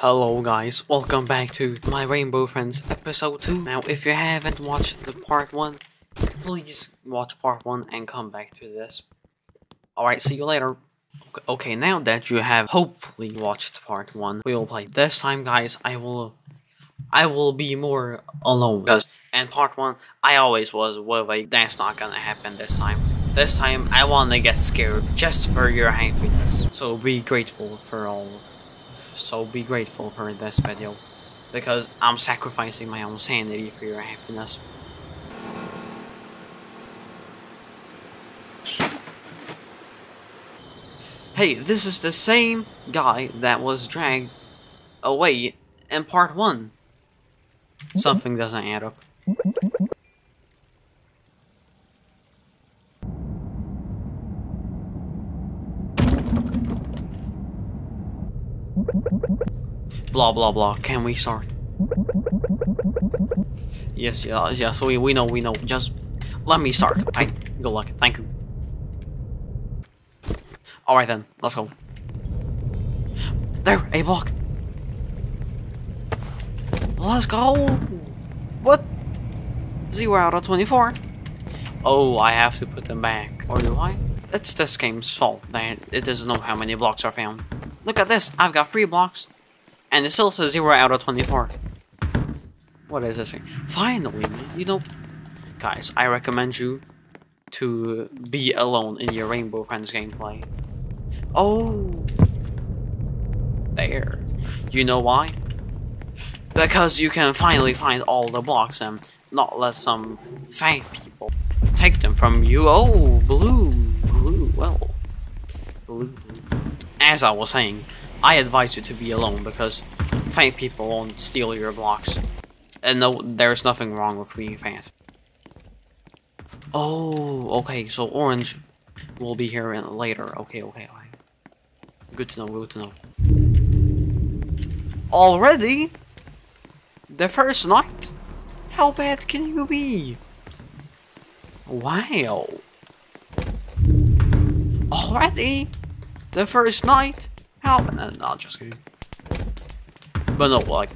Hello guys, welcome back to my Rainbow Friends episode 2. Now if you haven't watched the part 1, please watch part 1 and come back to this. Alright, see you later. Okay, now that you have hopefully watched part 1, we will play. This time guys, I will I will be more alone. Because in part 1, I always was worried like, that's not gonna happen this time. This time, I wanna get scared just for your happiness. So be grateful for all so be grateful for this video because I'm sacrificing my own sanity for your happiness. Hey, this is the same guy that was dragged away in part 1. Something doesn't add up. Blah blah blah. Can we start? Yes, yeah, yes. We we know, we know. Just let me start. Okay. Good luck. Thank you. All right then. Let's go. There, a block. Let's go. What? Zero out of twenty-four. Oh, I have to put them back, or do I? It's this game's fault that it doesn't know how many blocks are found. Look at this, I've got three blocks. And it still says 0 out of 24. What is this? Finally, man, you know... Guys, I recommend you to be alone in your Rainbow Friends gameplay. Oh! There. You know why? Because you can finally find all the blocks and not let some fake people take them from you. Oh, blue, blue, well, blue, blue as I was saying, I advise you to be alone because fake people won't steal your blocks. And no, there's nothing wrong with being fast. Oh, okay, so orange will be here later. Okay, okay, okay. Good to know, good to know. Already? The first night? How bad can you be? Wow. Already? The first night? How? No, no, just kidding. But no, like,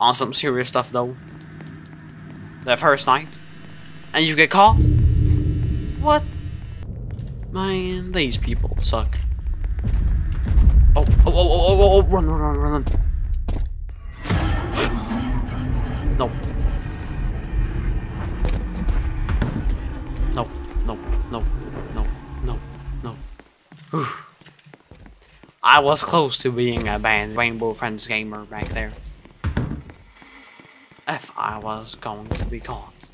on some serious stuff though. The first night? And you get caught? What? Man, these people suck. Oh, oh, oh, oh, oh, oh, run, run, run, run, run. no. No, Whew. I was close to being a banned Rainbow Friends gamer back there. If I was going to be caught.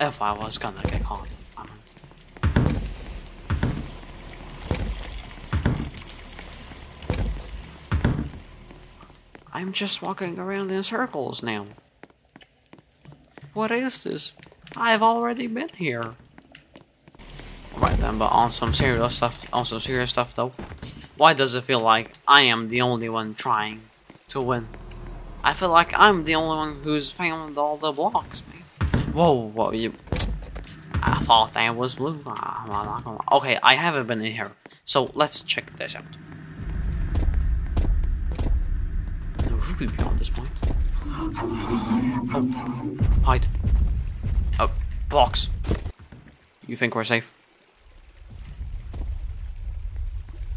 If I was gonna get caught. I'm just walking around in circles now. What is this? I've already been here. But on some serious stuff, on some serious stuff though. Why does it feel like I am the only one trying to win? I feel like I'm the only one who's found all the blocks, man. Whoa, whoa, you... I thought that was blue. Ah, okay, I haven't been in here, so let's check this out. Who could be on this point? Oh, hide. Oh, box. You think we're safe?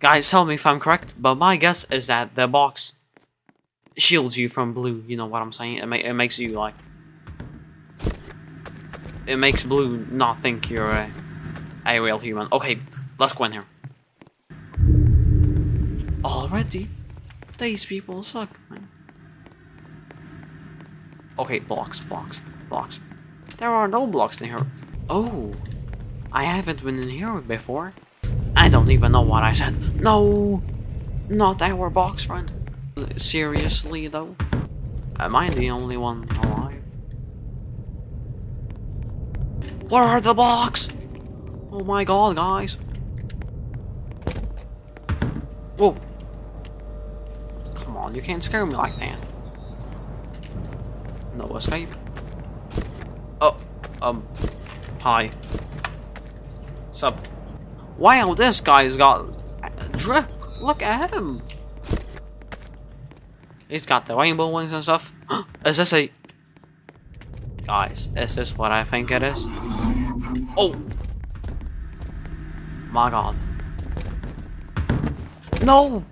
Guys, tell me if I'm correct, but my guess is that the box shields you from blue, you know what I'm saying? It, ma it makes you, like... It makes blue not think you're a, a real human. Okay, let's go in here. Already? These people suck, man. Okay, blocks, blocks, blocks. There are no blocks in here. Oh, I haven't been in here before. I don't even know what I said. No! Not our box friend. Seriously, though? Am I the only one alive? Where are the blocks? Oh my god, guys. Whoa. Come on, you can't scare me like that. No escape. Oh, um, hi. Sup? Wow, this guy's got drip. Look at him. He's got the rainbow wings and stuff. is this a... Guys, is this what I think it is? Oh! My god. No!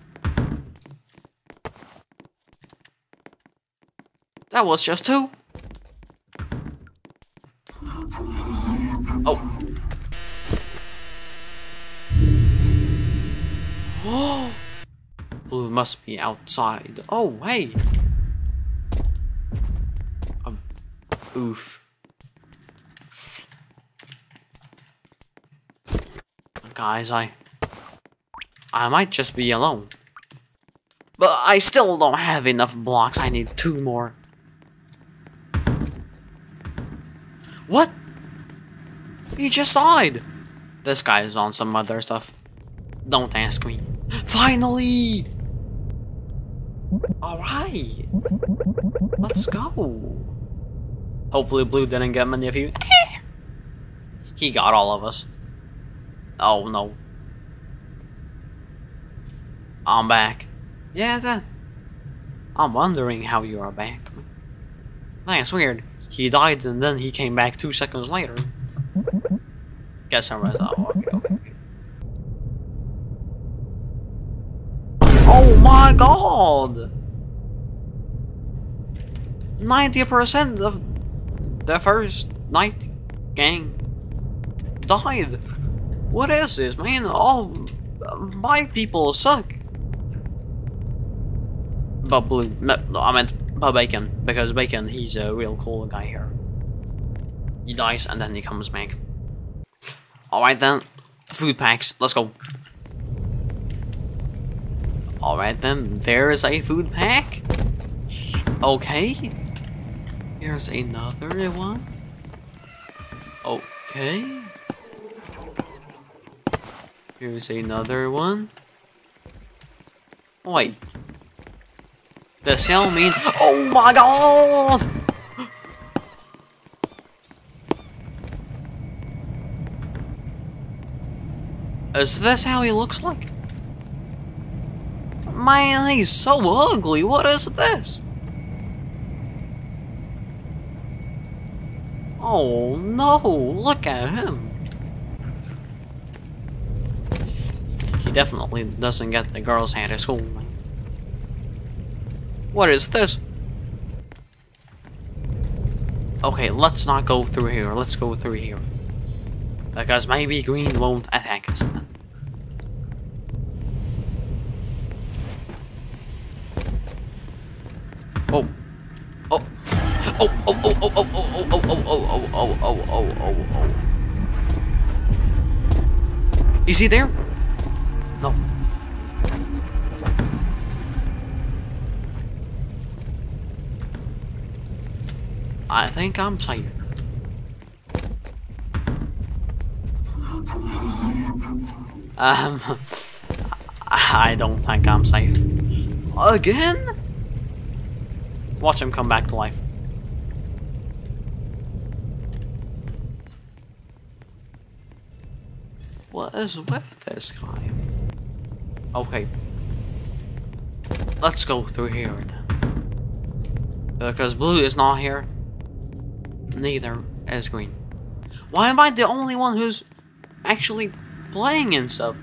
That was just two. Oh. Oh! Blue must be outside. Oh, hey! Um, oof. Guys, I... I might just be alone. But I still don't have enough blocks. I need two more. What? He just died! This guy is on some other stuff. Don't ask me. Finally! Alright! Let's go! Hopefully Blue didn't get many of you. he got all of us. Oh no. I'm back. Yeah, that. I'm wondering how you are back. That's weird. He died and then he came back two seconds later. Guess I'm right. Oh, okay, okay. Oh my god! 90% of the first night gang died. What is this, man? All my people suck. But Blue, no, no, I meant but Bacon, because Bacon, he's a real cool guy here. He dies and then he comes back. Alright then, food packs, let's go. Alright then, there's a food pack. Okay. Here's another one. Okay. Here's another one. Wait. The cell mean- Oh my god! Is this how he looks like? Man, he's so ugly. What is this? Oh no, look at him. He definitely doesn't get the girl's hand at school. What is this? Okay, let's not go through here. Let's go through here. Because maybe green won't attack us then. Oh. Oh. Oh, oh, oh, oh, oh, oh, oh, oh, oh, oh, oh, oh, oh, oh, oh. Is he there? No. I think I'm safe. Um, I don't think I'm safe. Again? Watch him come back to life. What is with this guy? Okay. Let's go through here then. Because blue is not here. Neither is green. Why am I the only one who's actually playing and stuff?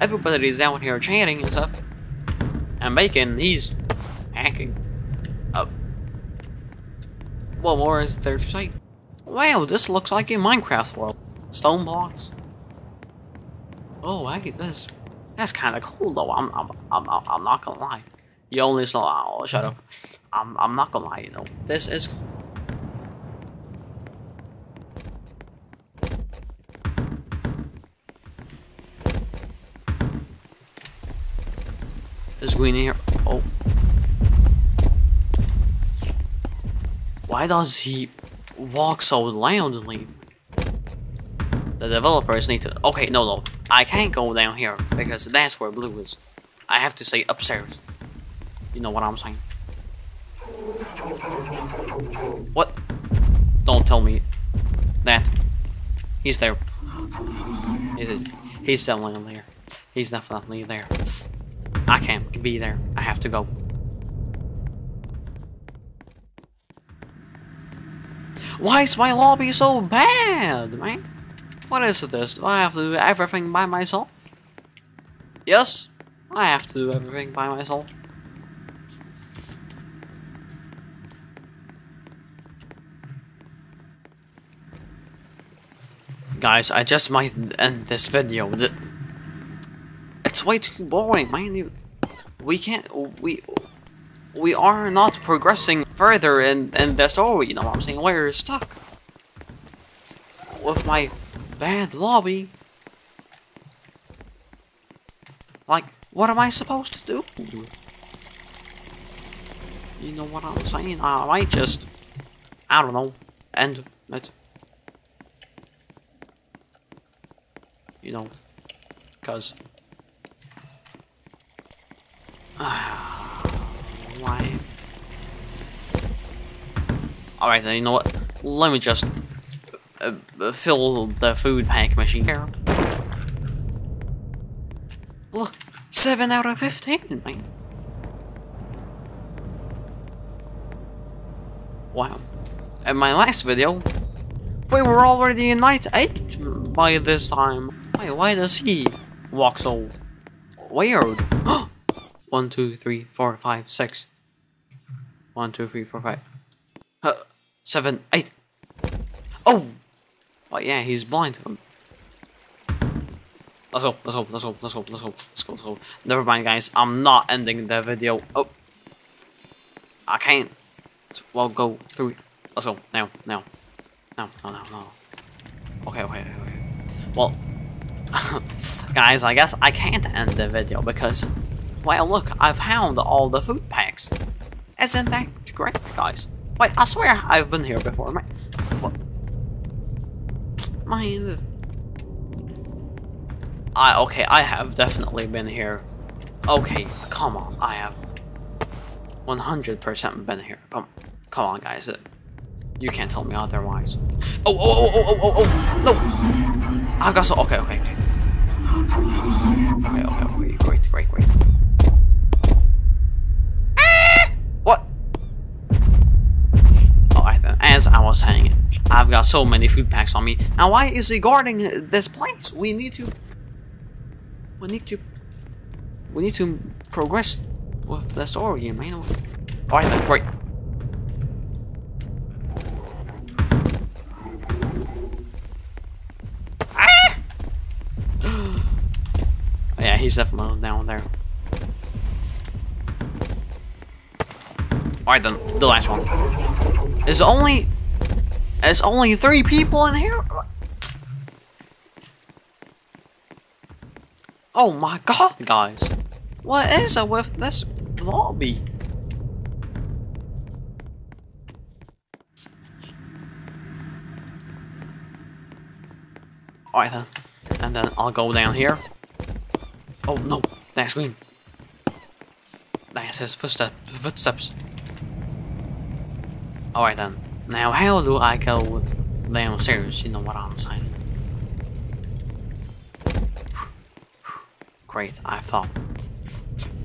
Everybody's out here chanting and stuff. And Bacon, he's hacking. What more is there to say? Wow, this looks like a Minecraft world. Stone blocks. Oh, hey, this that's kind of cool though. I'm I'm I'm I'm not gonna lie. You only saw. Oh, shut up. I'm I'm not gonna lie. You know, this is cool. Green here? Oh. Why does he walk so loudly? The developers need to... Okay, no, no. I can't go down here, because that's where Blue is. I have to say upstairs. You know what I'm saying? What? Don't tell me that. He's there. He's, he's definitely there. He's definitely there. I can't be there. I have to go. Why is my lobby so bad, man? What is this? Do I have to do everything by myself? Yes, I have to do everything by myself. Guys, I just might end this video. It's way too boring, man. We can't. We we are not progressing further in in the story. You know what I'm saying? We're stuck with my bad lobby. Like, what am I supposed to do? You know what I'm saying? I might just, I don't know, end it. You know, because, why? Alright then, you know what? Let me just uh, fill the food pack machine here. Look, 7 out of 15, man. Wow. In my last video, we were already in night 8 by this time. Why, why does he walk so weird? 1, 2, 3, 4, 5, 6. 1, 2, 3, 4, 5. 7, 8. Oh! Oh yeah, he's blind. Let's go, let's go, let's go, let's go, let's go, let's go, let's go. Never mind guys, I'm not ending the video. Oh. I can't. Well, go through. Let's go, now, now. No, no, no, no. Okay, okay, okay. Well, guys, I guess I can't end the video because, well, look, I've found all the food packs. Isn't that great, guys? Wait, I swear I've been here before, man. What? Mine. I okay, I have definitely been here. Okay, come on, I have 100% been here. Come, come on, guys. You can't tell me otherwise. Oh, oh, oh, oh, oh, oh, oh, no! I got so. Okay, okay, okay. Okay, okay, okay. Great, great, great. Ah! What? Alright then, as I was saying, I've got so many food packs on me. And why is he guarding this place? We need to... We need to... We need to progress with the story, man. Alright then, great. Ah! yeah, he's definitely down there. Alright then, the last one. Is only there's only three people in here? Oh my god, guys. What is it with this lobby? Alright then. And then I'll go down here. Oh no, that's green. That's his footstep, footsteps. Alright then. Now, how do I go downstairs? You know what I'm saying? Great, I thought.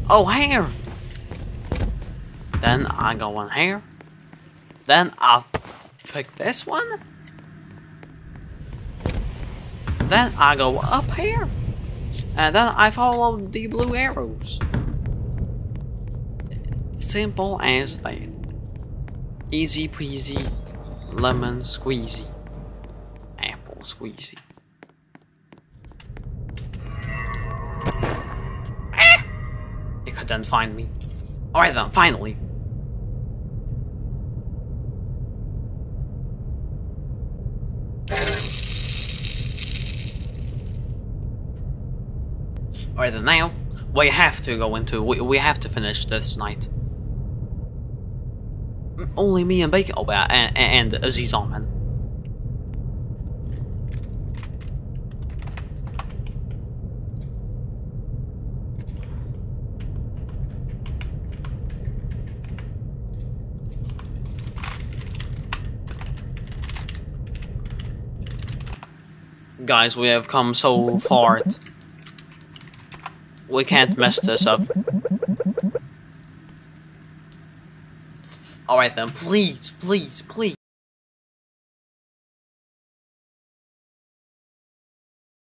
Oh, here! Then I go in here. Then I'll pick this one. Then I go up here. And then I follow the blue arrows. Simple as that. Easy peasy, lemon squeezy, apple squeezy. Ah! You couldn't find me. Alright then, finally. Alright then, now, we have to go into, we, we have to finish this night. Only me and Bacon. Oh, yeah, and, and Aziz Ahmed. Guys, we have come so far. We can't mess this up. Alright then, please, please, please.